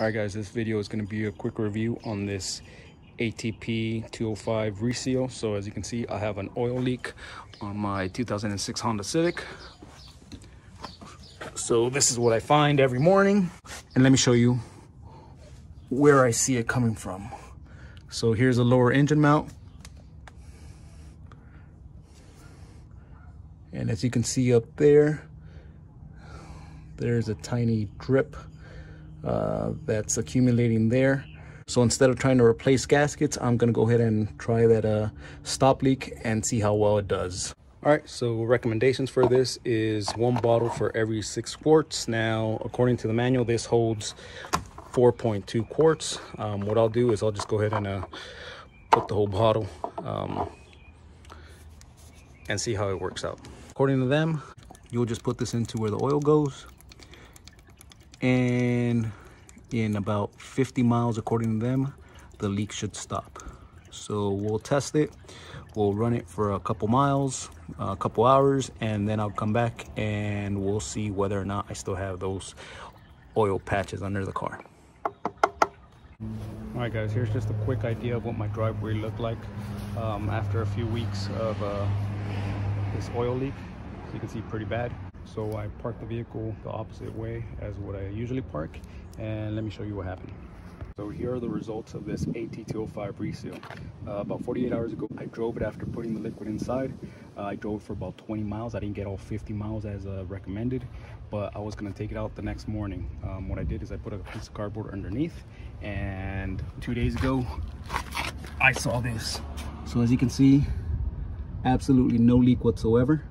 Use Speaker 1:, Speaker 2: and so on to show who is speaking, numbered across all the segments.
Speaker 1: All right, guys, this video is going to be a quick review on this ATP 205 reseal. So as you can see, I have an oil leak on my 2006 Honda Civic. So this is what I find every morning. And let me show you where I see it coming from. So here's a lower engine mount. And as you can see up there, there's a tiny drip uh, that's accumulating there. So instead of trying to replace gaskets, I'm gonna go ahead and try that uh, stop leak and see how well it does. All right, so recommendations for this is one bottle for every six quarts. Now, according to the manual, this holds 4.2 quarts. Um, what I'll do is I'll just go ahead and uh, put the whole bottle um, and see how it works out. According to them, you'll just put this into where the oil goes and in about 50 miles according to them the leak should stop. So we'll test it. We'll run it for a couple miles a couple hours and then i'll come back and we'll see whether or not i still have those oil patches under the car. All right guys here's just a quick idea of what my driveway looked like um, after a few weeks of uh, this oil leak you can see pretty bad so I parked the vehicle the opposite way as what I usually park and let me show you what happened. So here are the results of this AT205 reseal. Uh, about 48 hours ago, I drove it after putting the liquid inside. Uh, I drove for about 20 miles. I didn't get all 50 miles as uh, recommended, but I was gonna take it out the next morning. Um, what I did is I put a piece of cardboard underneath and two days ago, I saw this. So as you can see, absolutely no leak whatsoever.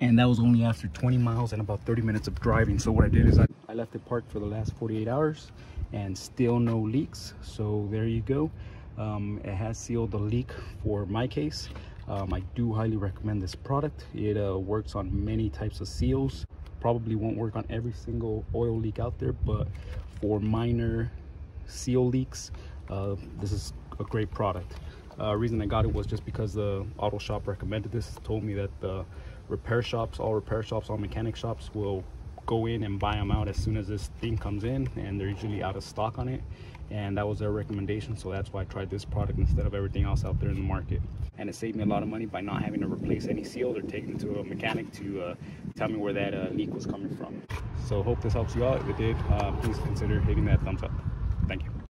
Speaker 1: And that was only after 20 miles and about 30 minutes of driving. So what i did is i, I left it parked for the last 48 hours and still no leaks. So there you go. Um, it has sealed the leak for my case. Um, i do highly recommend this product. It uh, works on many types of seals. Probably won't work on every single oil leak out there but for minor seal leaks uh, this is a great product uh, reason i got it was just because the auto shop recommended this told me that the repair shops, all repair shops, all mechanic shops will go in and buy them out as soon as this thing comes in and they're usually out of stock on it and that was their recommendation so that's why i tried this product instead of everything else out there in the market. And it saved me a lot of money by not having to replace any seals or take it to a mechanic to uh, tell me where that uh, leak was coming from. So hope this helps you out. If it did uh, please consider hitting that thumbs up. Thank you